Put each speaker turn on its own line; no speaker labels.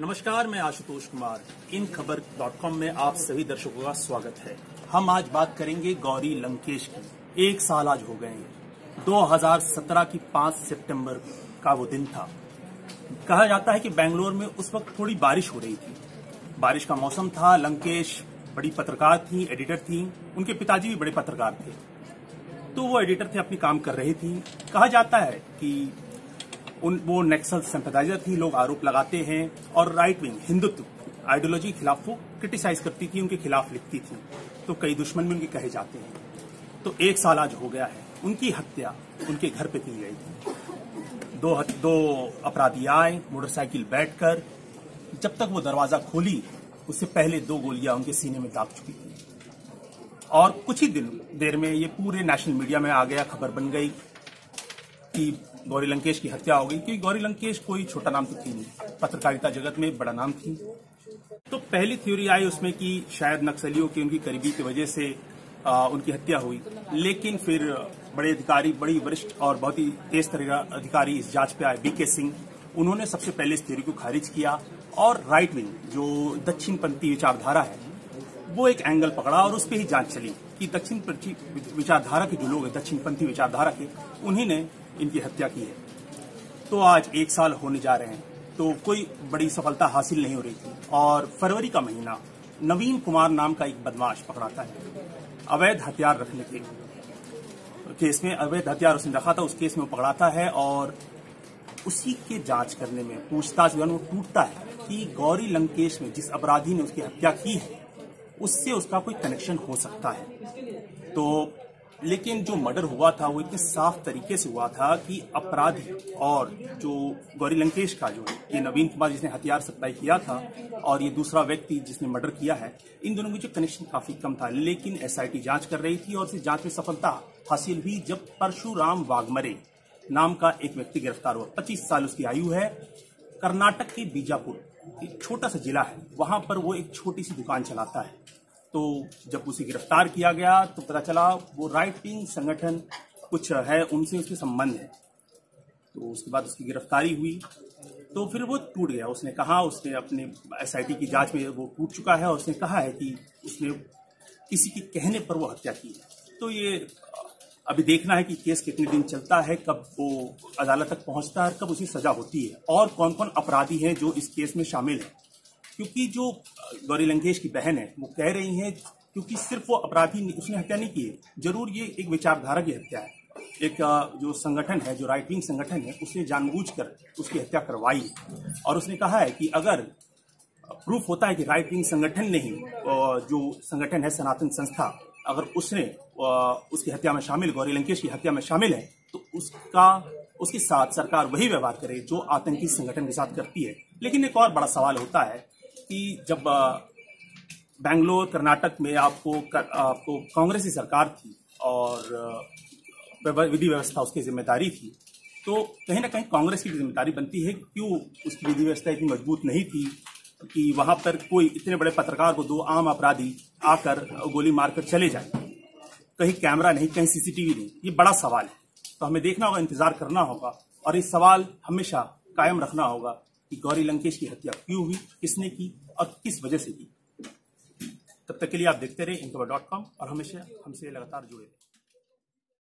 नमस्कार, मैं आशुतोष कुमार। इन खबर डॉट कॉम में आप सभी दर्शकों का स्वागत है। हम आज बात करेंगे गौरी लंकेश की। एक साल आज हो गए हैं। 2017 की 5 सितंबर का वो दिन था। कहा जाता है कि बेंगलोर में उस वक्त थोड़ी बारिश हो रही थी। बारिश का मौसम था, लंकेश बड़ी पत्रकार थी, एडिटर थी, उनके पिताजी भी बड़े पत्रकार थे। तो वो एडिटर थे, अपनी काम कर रही थी। कहा जाता है कि उन, वो नेक्सल सिंपथाइजर थी, लोग आरोप लगाते हैं और राइट विंग हिंदुत्व आइडियोलॉजी के खिलाफ वो क्रिटिसाइज करती थी, उनके खिलाफ लिखती थी। तो कई दुश्मन भी उनके कहे जाते हैं। तो एक साल आज हो गया है, उनकी हत्या उनके घर पे की गई थी। दो दो अपराधी आए, मोटरसाइकिल बैठकर, जब तक वो दरवाज़ा खोली, उससे पहले दो गोलियाँ उनके सीने में दाग चुकी थी। और कुछ ही दिन, देर में ये पूरे नेशनल मीडिया में आ गया, खबर बन गई कि गौरी लंकेश की हत्या हो गई क्योंकि गौरी लंकेश कोई छोटा नाम तो थी नहीं। पत्रकारिता जगत में बड़ा नाम थी। तो पहली थ्योरी आई उसमें कि शायद नक्सलियों की उनकी करीबी की वजह से आ, उनकी हत्या हुई। लेकिन फिर बड़े अधिकारी बड़ी वरिष्ठ और बहुत ही तेज तरह अधिकारी इस जाँच पे आए बीके सिंह। उन्होंने सबसे पहले इस थ्योरी को खारिज किया और राइट विंग जो दक्षिण पंथी विचारधारा है वो एक एंगल पकड़ा और उस पर ही जाँच चली कि दक्षिण विचारधारा के जो लोग हैं दक्षिण पंथी विचारधारा के उन्हीं ने इनकी हत्या की है। तो आज एक साल होने जा रहे हैं तो कोई बड़ी सफलता हासिल नहीं हो रही थी। और फरवरी का महीना नवीन कुमार नाम का एक बदमाश पकड़ाता है, अवैध हथियार रखने के केस में अवैध हथियार उसने रखा था, उस केस में पकड़ाता है और उसी के जाँच करने में पूछताछ वो टूटता है कि गौरी लंकेश में जिस अपराधी ने उसकी हत्या की है, उससे उसका कोई कनेक्शन हो सकता है। तो लेकिन जो मर्डर हुआ था, वो इतने साफ़ तरीके से हुआ था कि अपराधी और जो गौरी लंकेश का जो, ये नवीन कुमार जिसने हथियार सप्लाई किया था और ये दूसरा व्यक्ति जिसने मर्डर किया है, इन दोनों की जो कनेक्शन काफ़ी कम था। लेकिन एसआईटी जाँच कर रही थी और इस जाँच में सफलता हासिल हुई जब परशुराम वाघमरे नाम का एक व्यक्ति गिरफ़्तार हुआ। पच्चीस साल उसकी आयु है। कर्नाटक के बीजापुर, एक छोटा सा जिला है। वहाँ पर वो एक छोटी सी दुकान चलाता है। तो जब उसे गिरफ़्तार किया गया तो पता चला वो राइट विंग संगठन कुछ है, उनसे उसके संबंध है। तो उसके बाद उसकी गिरफ्तारी हुई। तो फिर वो टूट गया। उसने कहा, उसने अपने एसआईटी की जाँच में वो टूट चुका है और उसने कहा है कि उसने किसी के कहने पर वो हत्या की है। तो ये, अभी देखना है कि केस कितने दिन चलता है, कब वो अदालत तक पहुँचता है कब उसे सजा होती है और कौन कौन अपराधी हैं जो इस केस में शामिल है। क्योंकि जो गौरी लंकेश की बहन है, वो कह रही है, क्योंकि सिर्फ़ वो अपराधी उसने हत्या नहीं की है। ज़रूर ये एक विचारधारा की हत्या है। एक जो संगठन है, जो राइट विंग संगठन है, उसने जानबूझकर उसकी हत्या करवाई और उसने कहा है कि अगर प्रूफ होता है कि राइट विंग संगठन ने ही जो संगठन है, सनातन संस्था, अगर उसने उसकी हत्या में शामिल गौरी लंकेश की हत्या में शामिल है तो उसका, उसके साथ सरकार वही व्यवहार करे जो आतंकी संगठन के साथ करती है। लेकिन एक और बड़ा सवाल होता है कि जब बेंगलोर कर्नाटक में आपको कर, आपको कांग्रेस की सरकार थी और विधि व्यवस्था उसकी ज़िम्मेदारी थी तो कहीं ना कहीं कांग्रेस की ज़िम्मेदारी बनती है क्यों उसकी विधि व्यवस्था इतनी मज़बूत नहीं थी कि वहाँ पर कोई इतने बड़े पत्रकार को दो आम अपराधी आकर गोली मारकर चले जाए? कहीं कैमरा नहीं कहीं सीसीटीवी नहीं। ये बड़ा सवाल है। तो हमें देखना होगा इंतज़ार करना होगा और ये सवाल हमेशा कायम रखना होगा। कि गौरी लंकेश की हत्या क्यों हुई, किसने की और किस वजह से की। तब तक के लिए आप देखते रहे इनकवर डॉट कॉम और हमेशा हमसे लगातार जुड़े